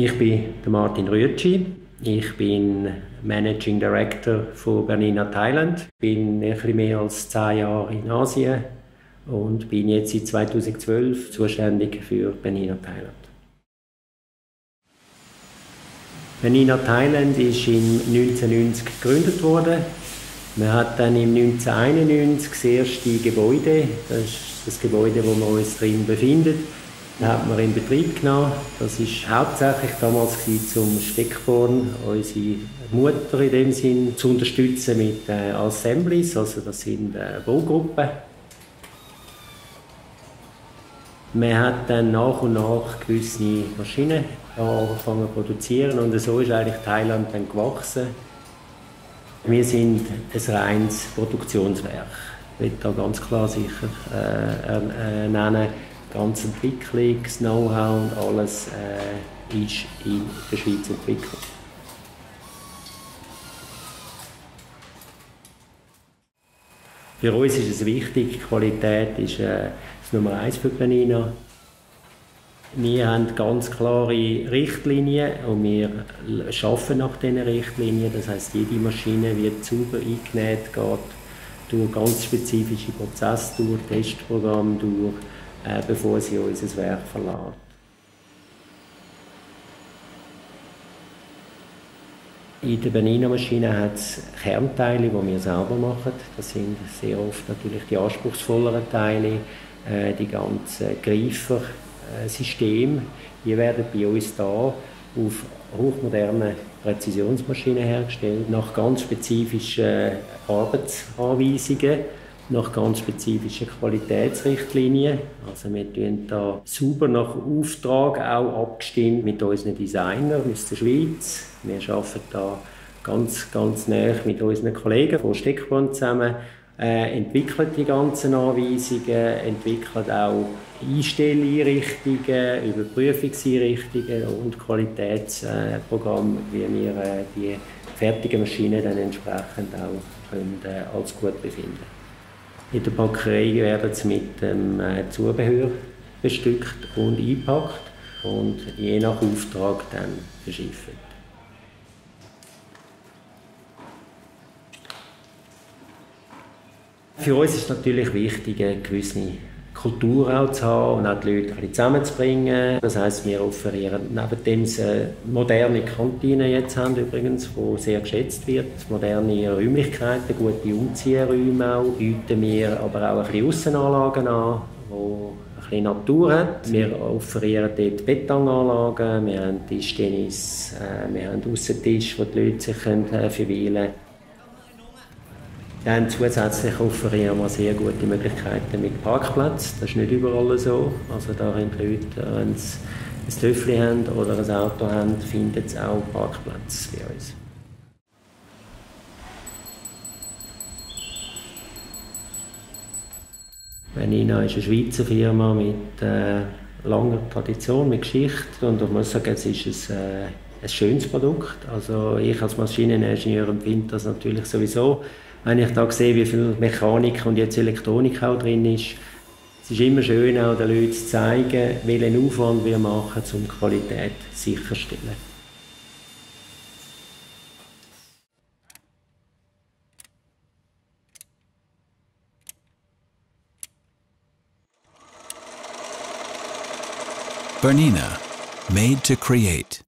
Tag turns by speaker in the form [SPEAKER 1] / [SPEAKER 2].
[SPEAKER 1] Ich bin Martin Rütschi. Ich bin Managing Director von Bernina Thailand. Bin ein bisschen mehr als zehn Jahre in Asien und bin jetzt seit 2012 zuständig für Bernina Thailand. Bernina Thailand ist in 1990 gegründet worden. Man hat dann im 1991 das erste Gebäude, das ist das Gebäude, wo wir uns drin befinden, das hat man in Betrieb genommen. Das ist hauptsächlich damals zum Steckborn, unsere Mutter in dem Sinn, zu unterstützen mit äh, Assemblies, also das sind äh, Baugruppen. Man hat dann nach und nach gewisse Maschinen angefangen zu produzieren und so ist eigentlich Thailand dann gewachsen. Wir sind ein reines Produktionswerk. Ich will da ganz klar sicher äh, äh, nennen. Ganze Entwicklung, das Know-how und alles äh, ist in der Schweiz entwickelt. Für uns ist es wichtig, Qualität ist äh, das Nummer eins für Planina. Wir haben ganz klare Richtlinien und wir arbeiten nach diesen Richtlinien. Das heißt, jede Maschine wird sauber eingenäht, geht durch ganz spezifische Prozesse, durch Testprogramme, durch, äh, bevor sie unser Werk verlässt. In der Benina-Maschine hat es Kernteile, die wir selber machen. Das sind sehr oft natürlich die anspruchsvolleren Teile, äh, die ganzen Greifersysteme. Die werden bei uns da auf hochmoderne Präzisionsmaschinen hergestellt, nach ganz spezifischen Arbeitsanweisungen, nach ganz spezifischen Qualitätsrichtlinien. Also wir tun da sauber nach Auftrag auch abgestimmt mit unseren Designern aus der Schweiz. Wir arbeiten da ganz, ganz nah mit unseren Kollegen von Steckband zusammen, äh, entwickelt die ganzen Anweisungen, entwickelt auch Einstelleinrichtungen, Überprüfungseinrichtungen und Qualitätsprogramme, wie wir äh, die fertigen Maschinen dann entsprechend auch können, äh, als gut befinden. In der Bäckerei werden sie mit dem äh, Zubehör bestückt und eingepackt und je nach Auftrag dann verschifft. Für uns ist natürlich wichtig, eine gewisse Kultur auch zu haben und auch die Leute ein zusammenzubringen. Das heisst, wir offerieren neben dem eine moderne Kantine jetzt haben übrigens, die sehr geschätzt wird, moderne Räumlichkeiten, gute Umziehräume auch, bieten wir aber auch ein bisschen Aussenanlagen an, wo ein bisschen Natur hat. Wir offerieren dort Betonanlagen, wir haben Tischtennis, äh, wir haben Aussentisch, wo die Leute sich äh, verweilen können. Dann zusätzlich offerieren wir sehr gute Möglichkeiten mit Parkplatz. Das ist nicht überall so. Also da haben die Leute, wenn sie ein Töffel haben oder ein Auto haben, finden sie auch Parkplatz bei uns. Benina ist eine Schweizer Firma mit äh, langer Tradition, mit Geschichte und ich muss sagen, es ist ein, äh, ein schönes Produkt. Also ich als Maschineningenieur empfinde das natürlich sowieso wenn ich da sehe, wie viel Mechanik und jetzt Elektronik auch drin ist, es ist immer schön, auch den Leuten zu zeigen, welchen Aufwand wir machen, um die Qualität sicherzustellen.
[SPEAKER 2] Bernina, made to create.